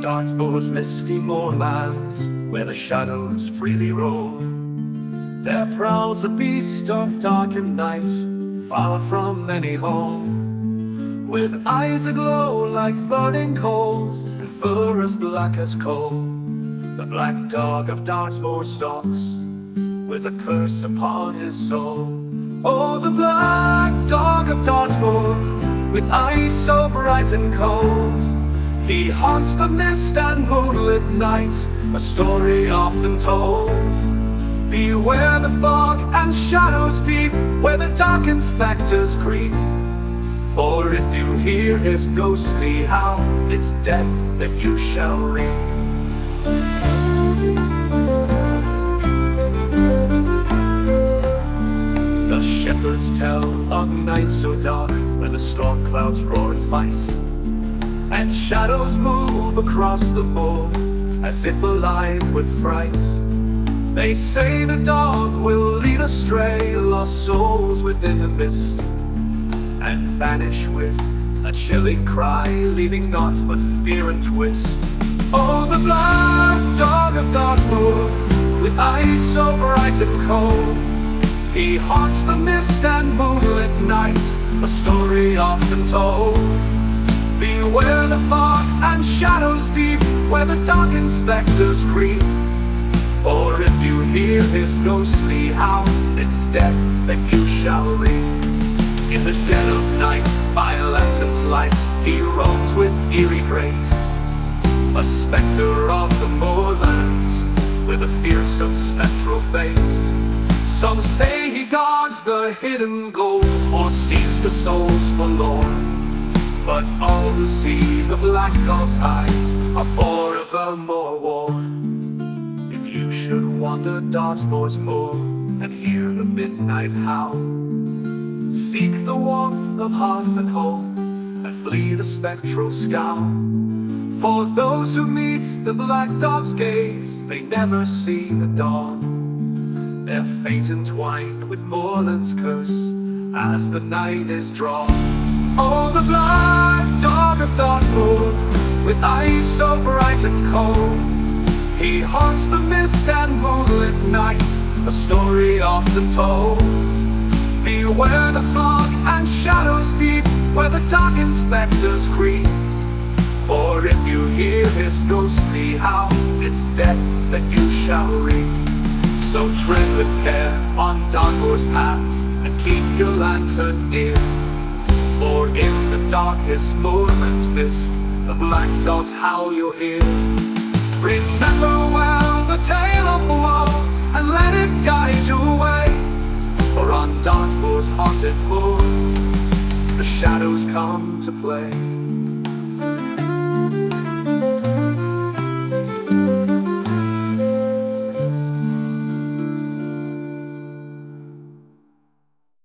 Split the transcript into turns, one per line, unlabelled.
Dartmoor's misty moorlands, where the shadows freely roll. There prowls a beast of darkened night, far from any home. With eyes aglow like burning coals, and fur as black as coal. The black dog of Dartmoor stalks, with a curse upon his soul. Oh, the black dog of Dartmoor, with eyes so bright and cold. He haunts the mist and moonlit night, a story often told. Beware the fog and shadows deep, where the dark specters creep. For if you hear his ghostly howl, it's death that you shall reap. The shepherds tell of nights so dark, when the storm clouds roar and fight. And shadows move across the moor As if alive with fright. They say the dog will lead astray Lost souls within the mist And vanish with a chilling cry Leaving naught but fear and twist. Oh, the black dog of Dartmoor With eyes so bright and cold He haunts the mist and moonlit night A story often told Beware the fog and shadows deep Where the dark specters creep. For if you hear his ghostly howl It's death that you shall reap In the dead of night, by a lantern's light He roams with eerie grace. A spectre of the moorlands With a fearsome spectral face. Some say he guards the hidden gold Or sees the souls forlorn but all who see the black dog's eyes are forevermore warned. If you should wander Dartmoor's moor and hear the midnight howl, seek the warmth of hearth and home and flee the spectral scowl. For those who meet the black dog's gaze, they never see the dawn. Their fate entwined with moorland's curse as the night is drawn. Oh, the black dog of Dartmoor, with eyes so bright and cold. He haunts the mist and moonlit night, a story often told. Beware the fog and shadows deep, where the dark specters creep. For if you hear his ghostly howl, it's death that you shall reap. So tread with care on Dartmoor's paths, and keep your lantern near. For in the darkest moorland mist. The black dogs howl you'll hear Remember well the tale of woe And let it guide your way. For on Dartmoor's haunted moor The shadows come to play